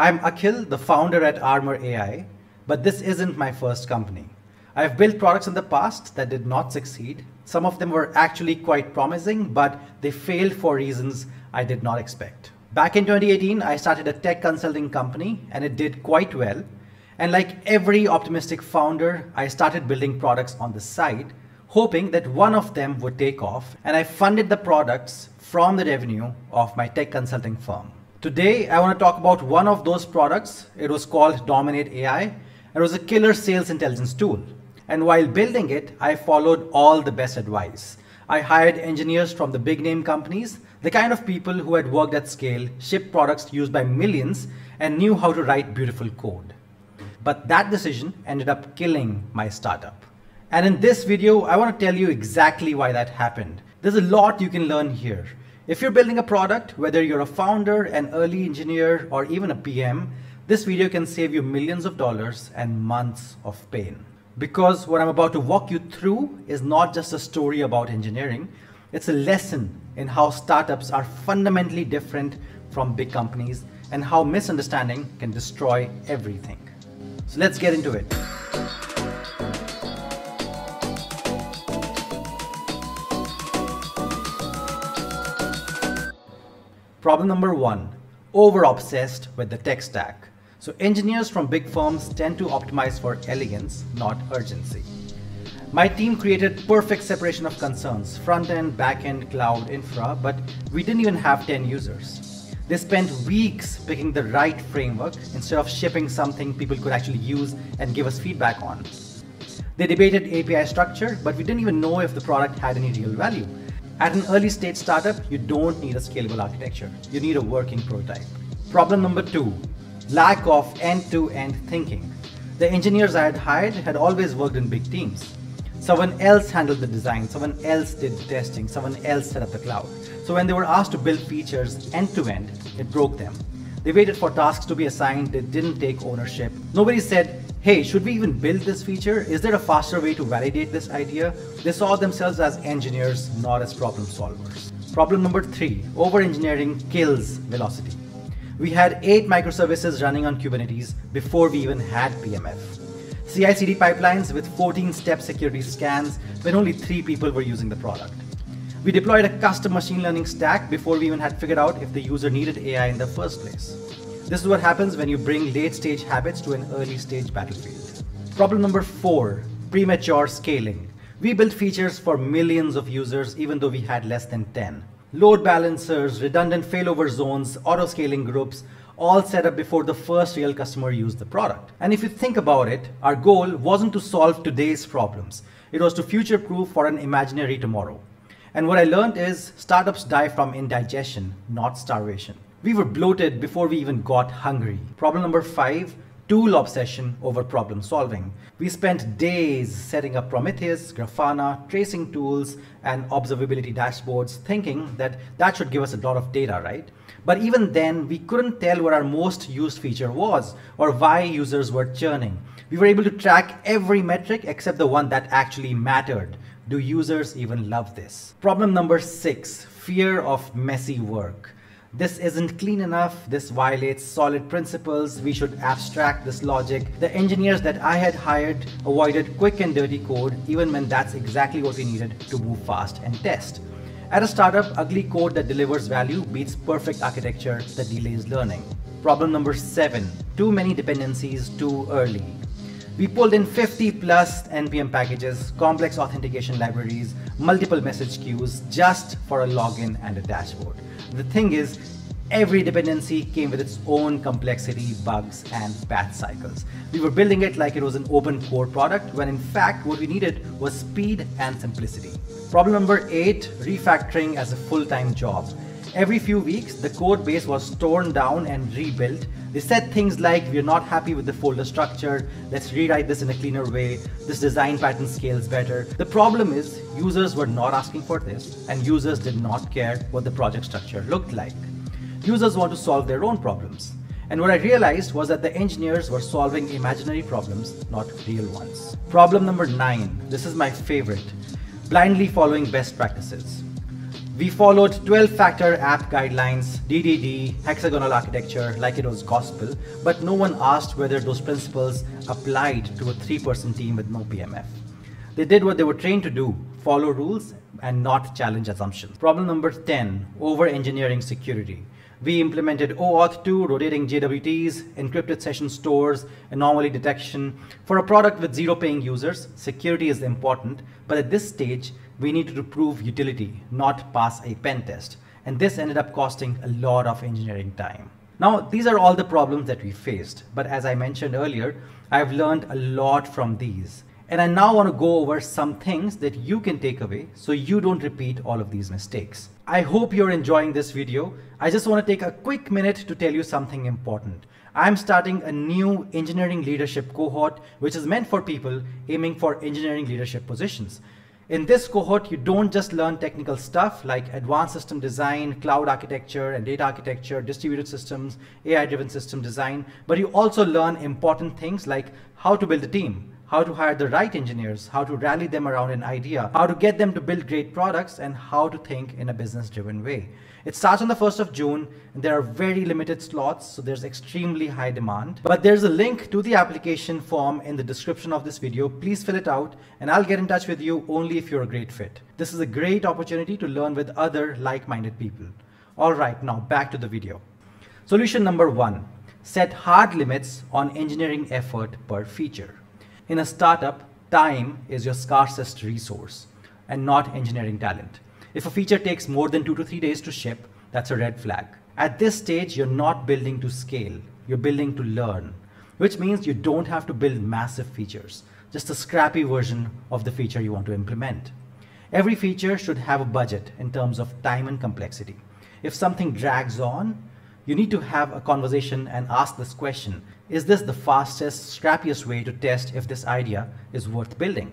I'm Akhil, the founder at Armur AI, but this isn't my first company. I've built products in the past that did not succeed. Some of them were actually quite promising, but they failed for reasons I did not expect. Back in 2018, I started a tech consulting company and it did quite well. And like every optimistic founder, I started building products on the side, hoping that one of them would take off. And I funded the products from the revenue of my tech consulting firm. Today, I want to talk about one of those products. It was called Dominate AI. It was a killer sales intelligence tool. And while building it, I followed all the best advice. I hired engineers from the big name companies, the kind of people who had worked at scale, shipped products used by millions, and knew how to write beautiful code. But that decision ended up killing my startup. And in this video, I want to tell you exactly why that happened. There's a lot you can learn here. If you're building a product, whether you're a founder, an early engineer, or even a PM, this video can save you millions of dollars and months of pain. Because what I'm about to walk you through is not just a story about engineering, it's a lesson in how startups are fundamentally different from big companies and how misunderstanding can destroy everything. So let's get into it. Problem number one, over obsessed with the tech stack. So engineers from big firms tend to optimize for elegance, not urgency. My team created perfect separation of concerns, front end, back end, cloud, infra, but we didn't even have 10 users. They spent weeks picking the right framework instead of shipping something people could actually use and give us feedback on. They debated API structure, but we didn't even know if the product had any real value. At an early stage startup, you don't need a scalable architecture. You need a working prototype. Problem number two, lack of end-to-end thinking. The engineers I had hired had always worked in big teams. Someone else handled the design, someone else did the testing, someone else set up the cloud. So when they were asked to build features end-to-end, it broke them. They waited for tasks to be assigned, they didn't take ownership. Nobody said, hey, should we even build this feature? Is there a faster way to validate this idea? They saw themselves as engineers, not as problem solvers. Problem number three, over-engineering kills velocity. We had eight microservices running on Kubernetes before we even had PMF. CI/CD pipelines with 14-step security scans when only three people were using the product. We deployed a custom machine learning stack before we even had figured out if the user needed AI in the first place. This is what happens when you bring late stage habits to an early stage battlefield. Problem number four, premature scaling. We built features for millions of users even though we had less than 10. Load balancers, redundant failover zones, auto scaling groups, all set up before the first real customer used the product. And if you think about it, our goal wasn't to solve today's problems. It was to future proof for an imaginary tomorrow. And what I learned is startups die from indigestion, not starvation. We were bloated before we even got hungry. Problem number five, tool obsession over problem solving. We spent days setting up Prometheus, Grafana, tracing tools, and observability dashboards thinking that that should give us a lot of data, right? But even then, we couldn't tell what our most used feature was or why users were churning. We were able to track every metric except the one that actually mattered. Do users even love this? Problem number six, fear of messy work. This isn't clean enough, this violates solid principles, we should abstract this logic. The engineers that I had hired avoided quick and dirty code even when that's exactly what we needed to move fast and test. At a startup, ugly code that delivers value beats perfect architecture that delays learning. Problem number seven, too many dependencies too early. We pulled in 50 plus NPM packages, complex authentication libraries, multiple message queues just for a login and a dashboard. The thing is, every dependency came with its own complexity, bugs, and patch cycles. We were building it like it was an open core product, when in fact what we needed was speed and simplicity. Problem number eight, refactoring as a full-time job. Every few weeks, the code base was torn down and rebuilt. They said things like, we're not happy with the folder structure, let's rewrite this in a cleaner way, this design pattern scales better. The problem is, users were not asking for this, and users did not care what the project structure looked like. Users want to solve their own problems. And what I realized was that the engineers were solving imaginary problems, not real ones. Problem number nine, this is my favorite, blindly following best practices. We followed 12 factor app guidelines, DDD, hexagonal architecture, like it was gospel, but no one asked whether those principles applied to a three person team with no PMF. They did what they were trained to do follow rules and not challenge assumptions. Problem number 10 over engineering security. We implemented OAuth 2, rotating JWTs, encrypted session stores, anomaly detection. For a product with zero paying users, security is important, but at this stage, we needed to prove utility, not pass a pen test. And this ended up costing a lot of engineering time. Now, these are all the problems that we faced, but as I mentioned earlier, I've learned a lot from these. And I now want to go over some things that you can take away so you don't repeat all of these mistakes. I hope you're enjoying this video. I just want to take a quick minute to tell you something important. I'm starting a new engineering leadership cohort, which is meant for people aiming for engineering leadership positions. In this cohort, you don't just learn technical stuff like advanced system design, cloud architecture and data architecture, distributed systems, AI-driven system design, but you also learn important things like how to build a team, how to hire the right engineers, how to rally them around an idea, how to get them to build great products, and how to think in a business driven way. It starts on the 1st of June, and there are very limited slots, so there's extremely high demand. But there's a link to the application form in the description of this video. Please fill it out, and I'll get in touch with you only if you're a great fit. This is a great opportunity to learn with other like minded people. All right, now back to the video. Solution number one set hard limits on engineering effort per feature. In a startup, time is your scarcest resource and not engineering talent. If a feature takes more than two to three days to ship, that's a red flag. At this stage, you're not building to scale, you're building to learn, which means you don't have to build massive features, just a scrappy version of the feature you want to implement. Every feature should have a budget in terms of time and complexity. If something drags on, you need to have a conversation and ask this question Is this the fastest, scrappiest way to test if this idea is worth building?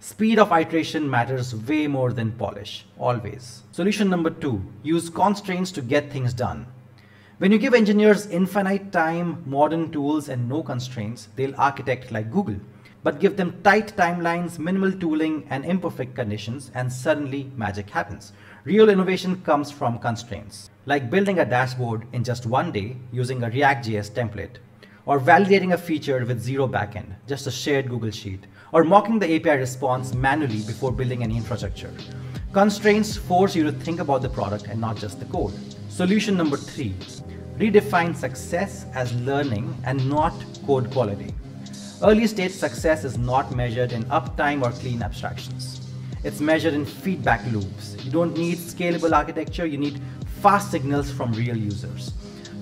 Speed of iteration matters way more than polish, always. Solution number two use constraints to get things done. When you give engineers infinite time, modern tools, and no constraints, they'll architect like Google. But give them tight timelines, minimal tooling, and imperfect conditions, and suddenly magic happens. Real innovation comes from constraints like building a dashboard in just one day using a React.js template, or validating a feature with zero backend, just a shared Google Sheet, or mocking the API response manually before building any infrastructure. Constraints force you to think about the product and not just the code. Solution number three, redefine success as learning and not code quality. Early stage success is not measured in uptime or clean abstractions. It's measured in feedback loops. You don't need scalable architecture, you need fast signals from real users.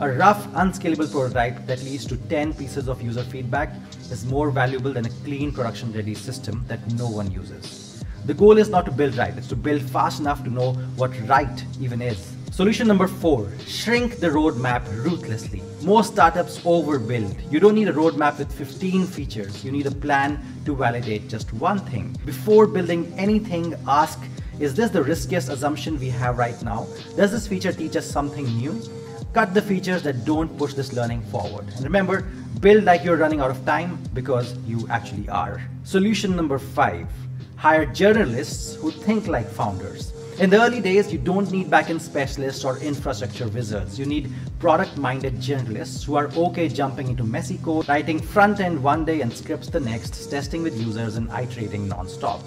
A rough, unscalable prototype that leads to 10 pieces of user feedback is more valuable than a clean production ready system that no one uses. The goal is not to build right, it's to build fast enough to know what right even is. Solution number four, shrink the roadmap ruthlessly. Most startups overbuild. You don't need a roadmap with 15 features. You need a plan to validate just one thing. Before building anything, ask is this the riskiest assumption we have right now? Does this feature teach us something new? Cut the features that don't push this learning forward. And remember, build like you're running out of time because you actually are. Solution number five, hire generalists who think like founders. In the early days, you don't need backend specialists or infrastructure wizards. You need product minded generalists who are okay jumping into messy code, writing front end one day and scripts the next, testing with users and iterating non-stop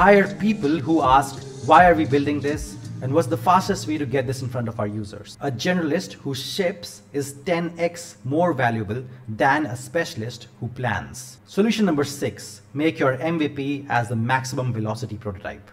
hire people who ask, why are we building this? And what's the fastest way to get this in front of our users? A generalist who ships is 10x more valuable than a specialist who plans. Solution number six, make your MVP as the maximum velocity prototype.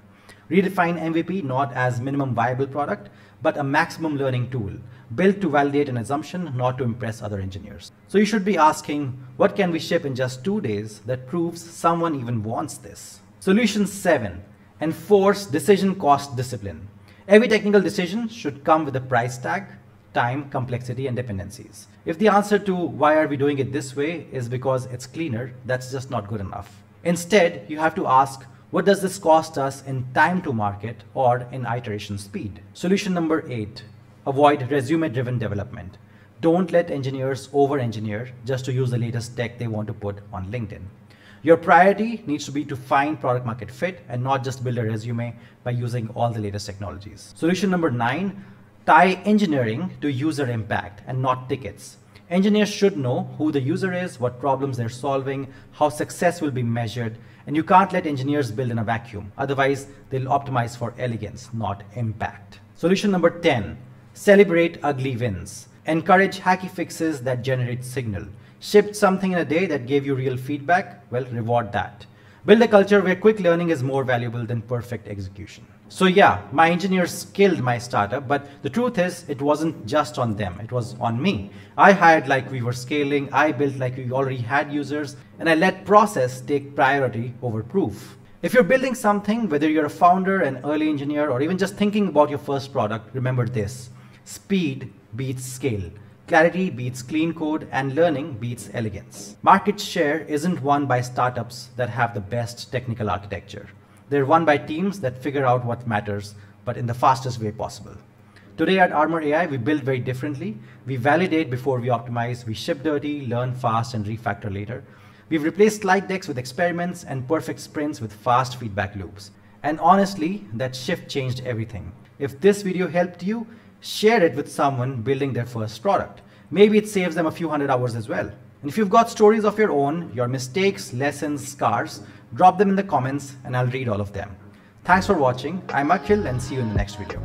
Redefine MVP not as minimum viable product, but a maximum learning tool built to validate an assumption, not to impress other engineers. So you should be asking, what can we ship in just two days that proves someone even wants this? Solution 7. Enforce decision cost discipline. Every technical decision should come with a price tag, time, complexity, and dependencies. If the answer to why are we doing it this way is because it's cleaner, that's just not good enough. Instead, you have to ask, what does this cost us in time to market or in iteration speed? Solution number 8. Avoid resume-driven development. Don't let engineers over-engineer just to use the latest tech they want to put on LinkedIn. Your priority needs to be to find product market fit and not just build a resume by using all the latest technologies. Solution number nine, tie engineering to user impact and not tickets. Engineers should know who the user is, what problems they're solving, how success will be measured, and you can't let engineers build in a vacuum. Otherwise, they'll optimize for elegance, not impact. Solution number 10, celebrate ugly wins. Encourage hacky fixes that generate signal. Shipped something in a day that gave you real feedback? Well, reward that. Build a culture where quick learning is more valuable than perfect execution. So yeah, my engineers killed my startup, but the truth is it wasn't just on them, it was on me. I hired like we were scaling, I built like we already had users, and I let process take priority over proof. If you're building something, whether you're a founder, an early engineer, or even just thinking about your first product, remember this. Speed beats scale. Clarity beats clean code and learning beats elegance. Market share isn't won by startups that have the best technical architecture. They're won by teams that figure out what matters, but in the fastest way possible. Today at Armur AI, we build very differently. We validate before we optimize, we ship dirty, learn fast, and refactor later. We've replaced slide decks with experiments and perfect sprints with fast feedback loops. And honestly, that shift changed everything. If this video helped you, share it with someone building their first product. Maybe it saves them a few hundred hours as well. And if you've got stories of your own, your mistakes, lessons, scars, drop them in the comments and I'll read all of them. Thanks for watching. I'm Akhil and see you in the next video.